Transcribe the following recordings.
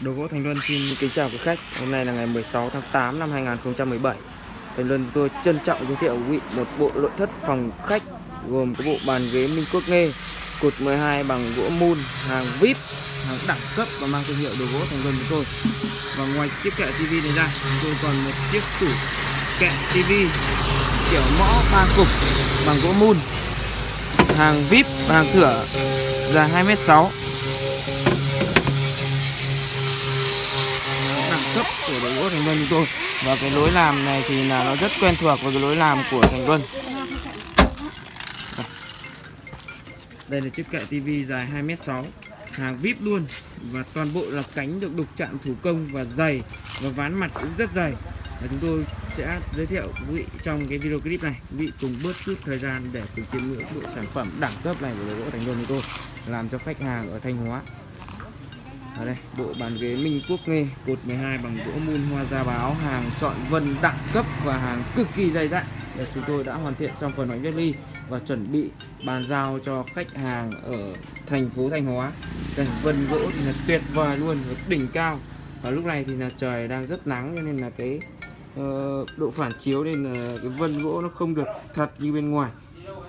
Đồ gỗ Thành Luân xin kính chào quý khách. Hôm nay là ngày 16 tháng 8 năm 2017. Thành Luân tôi trân trọng giới thiệu quý vị một bộ nội thất phòng khách gồm có bộ bàn ghế Minh Quốc Nghê, cột 12 bằng gỗ mun, hàng VIP, hàng đẳng cấp và mang thương hiệu đồ gỗ Thành Luân của tôi. Và ngoài chiếc kệ TV này ra, tôi còn một chiếc tủ kệ TV kiểu mõ ba cục bằng gỗ mun, hàng VIP và hàng thửa dài 2m6 của đội gỗ Thành Luân chúng tôi. Và cái lối làm này thì là nó rất quen thuộc với cái lối làm của Thành Luân. Đây là chiếc kệ tivi dài 2m6 hàng vip luôn và toàn bộ là cánh được đục chạm thủ công và dày và ván mặt cũng rất dày. Và chúng tôi sẽ giới thiệu quý vị trong cái video clip này. Quý vị cùng bớt chút thời gian để cùng chiêm ngưỡng bộ sản phẩm đẳng cấp này của đội gỗ Thành Luân chúng tôi, làm cho khách hàng ở Thanh Hóa ở đây bộ bàn ghế Minh Quốc Nghê cột 12 bằng gỗ mun hoa da báo hàng chọn vân đẳng cấp và hàng cực kỳ dày dặn. Để chúng tôi đã hoàn thiện xong phần bánh cách ly và chuẩn bị bàn giao cho khách hàng ở thành phố Thanh Hóa. Cần vân gỗ thì là tuyệt vời luôn đỉnh cao. Và lúc này thì là trời đang rất nắng cho nên là cái uh, độ phản chiếu nên là cái vân gỗ nó không được thật như bên ngoài.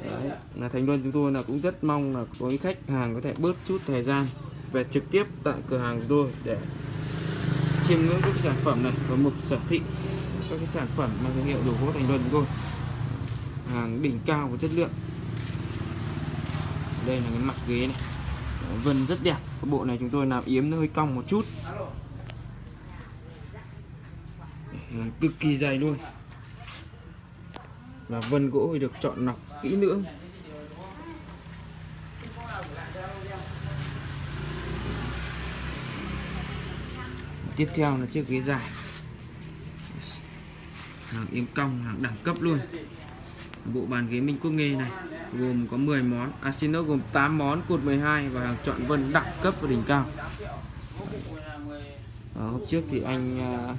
Đấy, là thành luân chúng tôi là cũng rất mong là có khách hàng có thể bớt chút thời gian về trực tiếp tại cửa hàng của tôi để chiêm ngưỡng các sản phẩm này và mục sở thị các cái sản phẩm mang thương hiệu đồ gỗ thành luân của tôi hàng đỉnh cao của chất lượng. Đây là cái mặt ghế này. Vân rất đẹp. Cái bộ này chúng tôi làm yếm nó hơi cong một chút. Cực kỳ dày luôn. Và vân gỗ thì được chọn lọc kỹ lưỡng. Tiếp theo là chiếc ghế dài. Hàng yếm cong hàng đẳng cấp luôn. Bộ bàn ghế Minh Quốc Nghê này gồm có 10 món. À gồm 8 món cột 12 và hàng chọn vân đẳng cấp và đỉnh cao. Ở hôm trước thì anh à,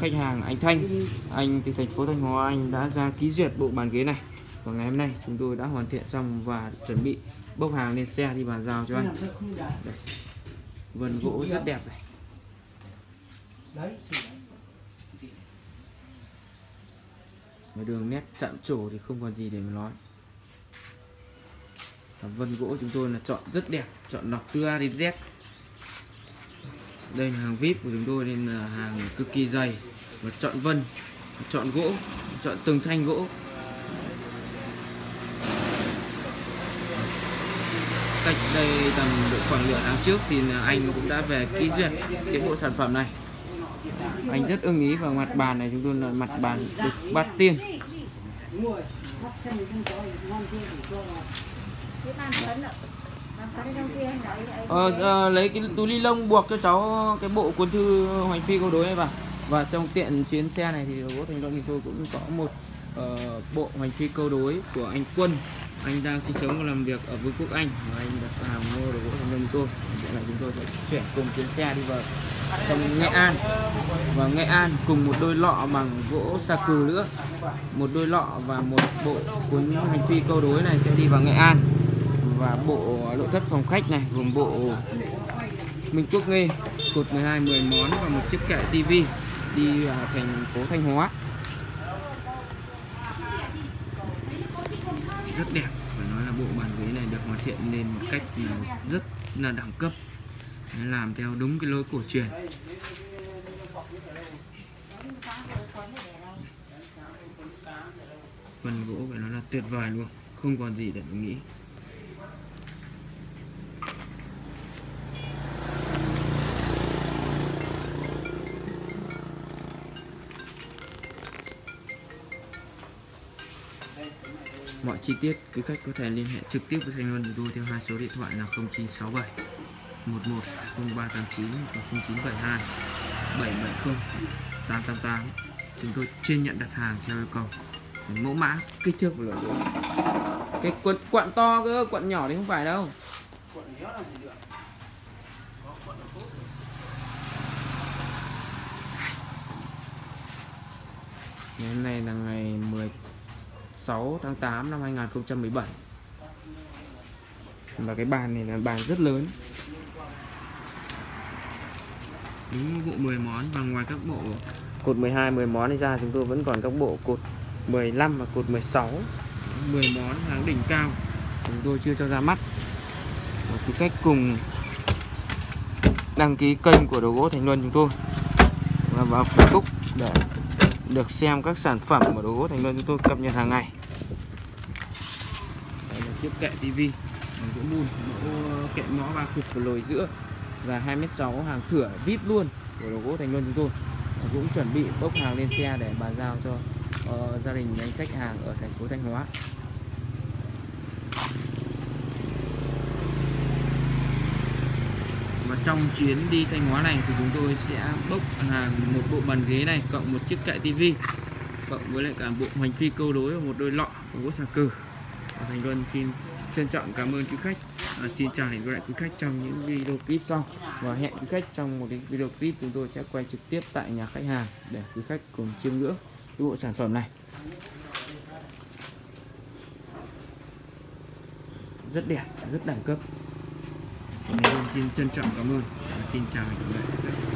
khách hàng anh Thanh anh từ thành phố Thanh Hóa anh đã ra ký duyệt bộ bàn ghế này. Và ngày hôm nay chúng tôi đã hoàn thiện xong và chuẩn bị bốc hàng lên xe đi bàn giao cho anh. Đây. vân gỗ rất đẹp này mà đường nét chạm trổ thì không còn gì để mà nói. Thảm vân gỗ chúng tôi là chọn rất đẹp, chọn lọc từ A đến Z. Đây là hàng vip của chúng tôi nên là hàng cực kỳ dày. Và chọn vân, chọn gỗ, chọn từng thanh gỗ. Cách đây tầm độ khoảng nửa tháng trước thì anh cũng đã về ký duyệt cái bộ sản phẩm này anh rất ưng ý vào mặt bàn này chúng tôi là mặt bàn được bát tiên. Ờ, à, lấy cái túi ni lông buộc cho cháu cái bộ cuốn thư hoành phi câu đối này vào. Và trong tiện chuyến xe này thì gỗ thành luân thì tôi cũng có một uh, bộ hoành phi câu đối của anh quân anh đang sinh sống và làm việc ở vương quốc anh. Và anh đặt hàng mua đồ gỗ thành công tôi hiện tại chúng tôi sẽ chuyển cùng chuyến xe đi vào trong Nghệ An. Và Nghệ An cùng một đôi lọ bằng gỗ sa cừ nữa. Một đôi lọ và một bộ cuốn hành phi câu đối này sẽ đi vào Nghệ An. Và bộ nội thất phòng khách này gồm bộ Minh Quốc Nghê, cột 12 10 món và một chiếc kệ tivi đi vào thành phố Thanh Hóa. Rất đẹp. Phải nói là bộ bàn ghế này được hoàn thiện lên một cách rất là đẳng cấp. Làm theo đúng cái lối cổ truyền. Phần gỗ phải nói là tuyệt vời luôn, không còn gì để nghĩ. Mọi chi tiết quý khách có thể liên hệ trực tiếp với Thanh Luân tôi theo hai số điện thoại là 0967 11 0389 và 0972 770 888 chúng tôi chuyên nhận đặt hàng theo yêu cầu. Mẫu mã kích thước của loại gỗ cái quận quặn to cơ quặn nhỏ thì không phải đâu. Ngày hôm nay là ngày 6 tháng 8 năm 2017 và cái bàn này là bàn rất lớn. Đúng bộ 10 món và ngoài các bộ cột 12 10 món này ra chúng tôi vẫn còn các bộ cột 15 và cột 16 10 món hàng đỉnh cao, chúng tôi chưa cho ra mắt. Và quý khách cùng đăng ký kênh của đồ gỗ Thành Luân chúng tôi. Và vào Facebook để được xem các sản phẩm của đồ gỗ Thành Luân chúng tôi cập nhật hàng ngày. Đây là chiếc kệ tivi bằng gỗ mun mẫu kệ ngõ ba cục và lồi giữa dài 2m6 hàng thửa vip luôn của đồ gỗ Thành Luân chúng tôi. Cũng chuẩn bị bốc hàng lên xe để bàn giao cho uh, gia đình anh khách hàng ở thành phố Thanh Hóa. Trong chuyến đi Thanh Hóa này thì chúng tôi sẽ bốc hàng một bộ bàn ghế này cộng một chiếc kệ tivi cộng với lại cả bộ hoành phi câu đối và một đôi lọ của gỗ xà cừ Thành Luân xin trân trọng cảm ơn quý khách à, xin chào hẹn gặp lại quý khách trong những video clip sau. Và hẹn quý khách trong một cái video clip chúng tôi sẽ quay trực tiếp tại nhà khách hàng để quý khách cùng chiêm ngưỡng cái bộ sản phẩm này. Rất đẹp rất đẳng cấp mình xin trân trọng cảm ơn và xin chào mọi người.